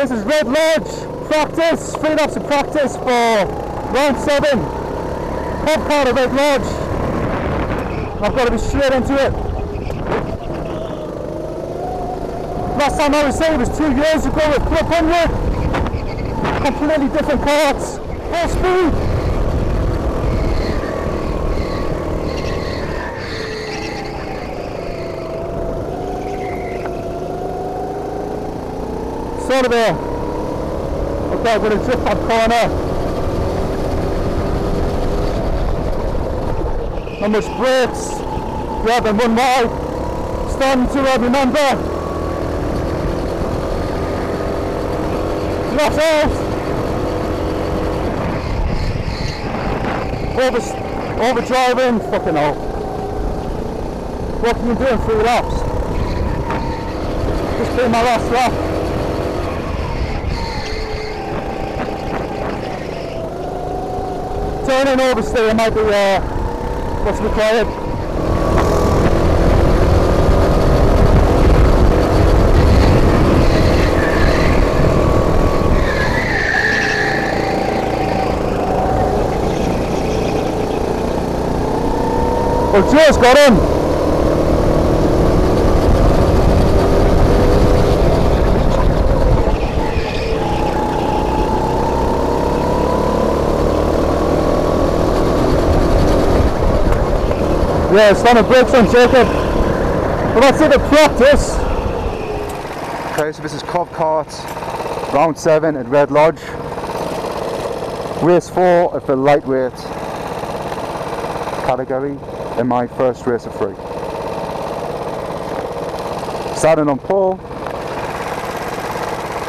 This is Red Lodge practice, three laps of practice for round seven. Hub part of Red Lodge. I've got to be straight into it. Last time I was here was two years ago with Club 100. Completely different carts. Full speed. Sort of there. Okay, I'm going to drift corner. How much brakes? Yeah, then one wide. Stand to uh, remember. Not out. Over, over driving, fucking hell. What can you do in three laps? Just be my last lap. Turning oversteer might be uh, what's required. Well, Joe's got him. Yeah, slam brakes on Jacob. Well, that's it at practice. Okay, so this is CovKart, round 7 at Red Lodge. Race 4 of the lightweight category in my first race of three. Starting on pole.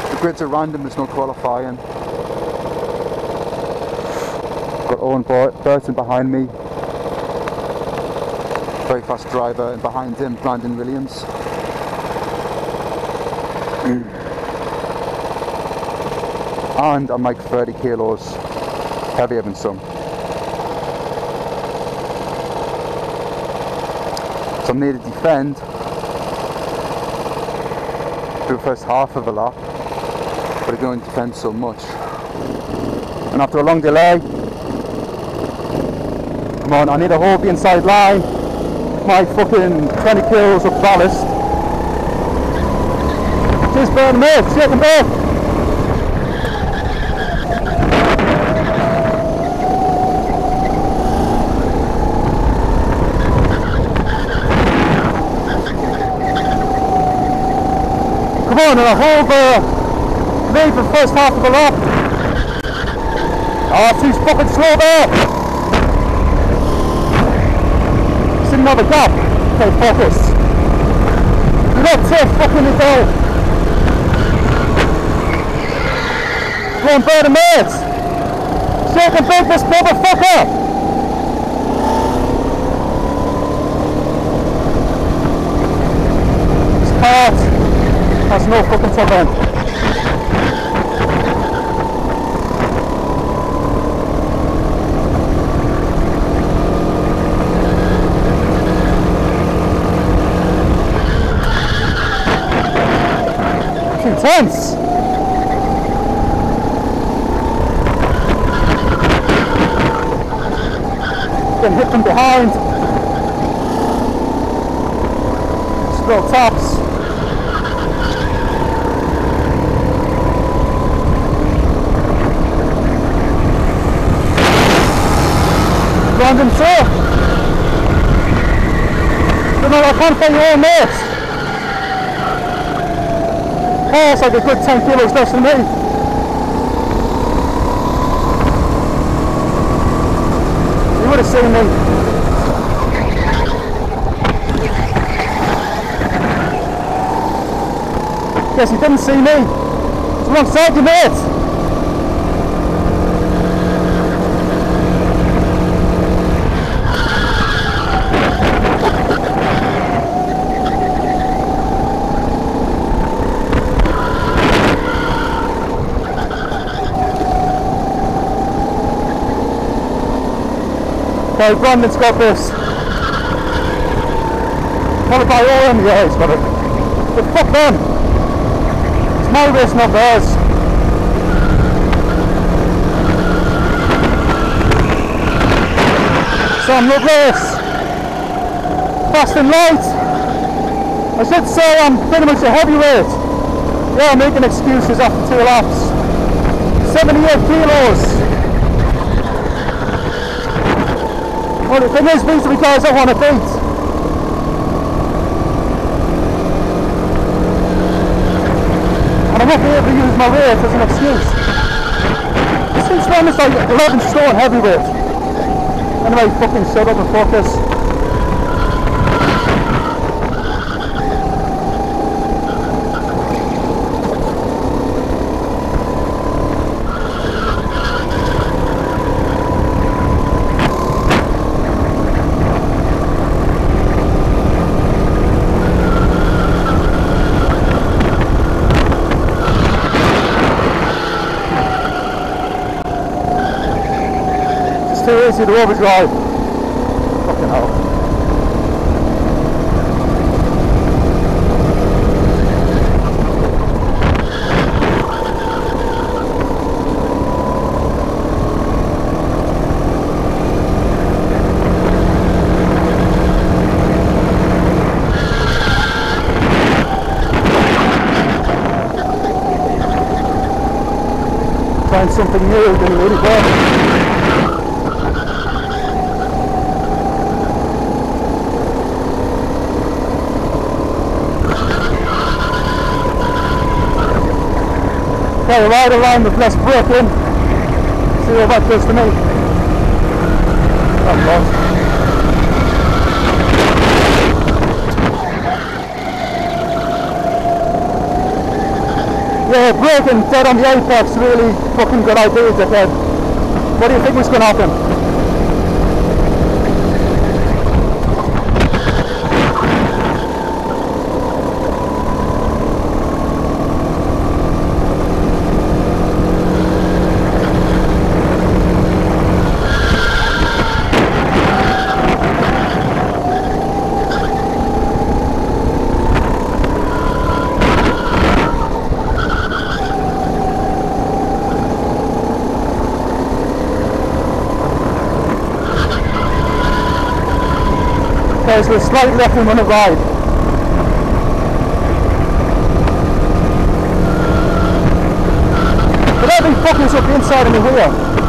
The grids are random, there's no qualifying. Got Owen Burton behind me, very fast driver, and behind him, Brandon Williams. and I'm like 30 kilos heavier than some. So I need to defend through the first half of the lap, but I don't defend so much. And after a long delay, come on, I need to hold the inside line my fucking 20 kilos of ballast. Just burn them off, shake them off. Come on, and I hold the uh, lead for the first half of the lap. Oh, too fucking slow there. Another gap. Okay, focus. Not so fucking it out. Go on, burn a mate. Shake and bake this motherfucker. This cart has no fucking top intense. Getting hit from behind. Still tops. Brandon Shaw. You know, I can't find your own. It's like a good 10 kilos less than me. You would have seen me. Yes, you didn't see me. It's alongside you, mate. Okay, Brandon's got this. Followed by Owen, yeah, he's got it. But fuck them. He's my race, not theirs. So not race. Fast and light. I should say I'm pretty much a heavyweight. Yeah, I'm making excuses after two laps. 78 kilos. Well, the thing is, these are the I want to beat. And I'm not able to use my weight as an excuse. Since when is like 11 stone heavyweight? Anyway, fucking shut up and focus. Overdrive. Fucking hell. Find something new than really bad. Okay, right along with less braking. See what that does to me. That's lost. Yeah, braking dead on the apex, really fucking good idea, dickhead. What do you think was going to happen? Okay, so slightly left and run it right. But everything fuckers up the inside of my wheel.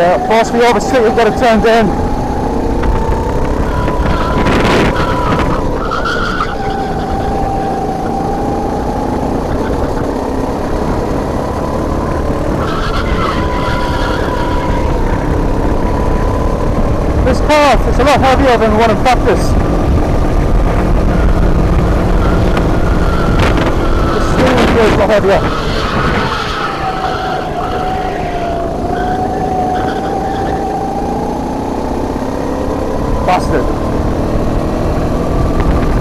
Yeah, me over street, we've got to turn in. This path is a lot heavier than the one in practice. The steering wheel is a lot heavier. Bastard.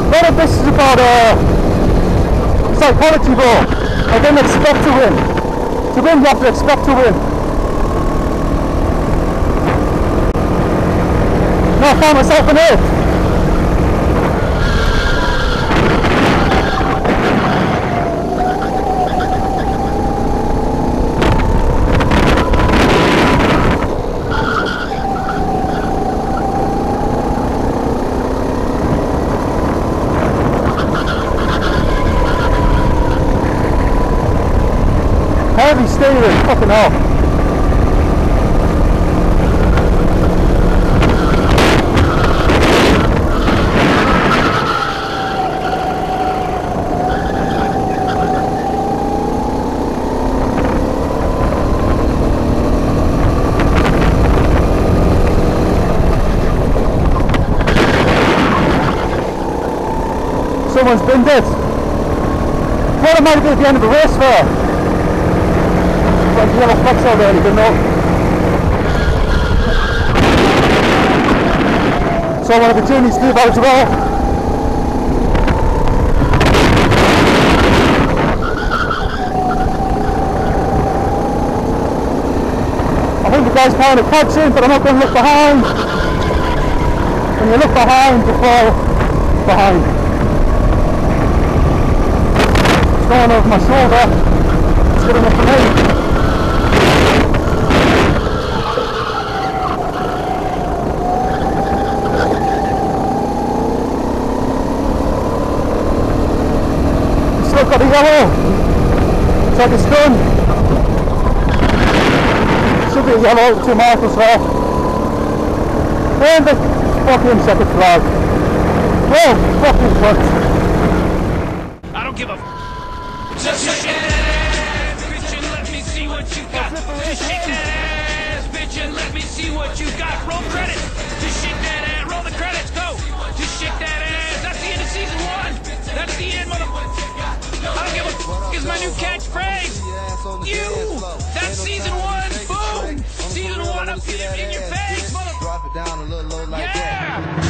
None of this is about a uh, psychology ball. I didn't expect to win. To win, you have to expect to win. Now I found myself in it. heavy steering, fucking hell. Someone's been dead. What am I at the end of the race for? got yellow flex over there, you. So I want to continue Steve out as well. I think the guy's kind of catching, but I'm not going to look behind. When you look behind, you fall behind. Going over my shoulder. It's good enough for me. Still got the yellow. Check it's done. Should be a yellow two markers there. And the fucking second flag. Well, fucking fucked. Just shake that ass, bitch, and let me see what you got. Just shake that ass, bitch, and let me see what you got. Roll credits. Just shake that ass. Roll the credits. Go. Just shake that ass. That's the end of season one. That's the end, motherfucker. I don't give a f- is my new catchphrase. You. That's season one. Boom. Season one up in, in your face, motherfucker. Drop it down a little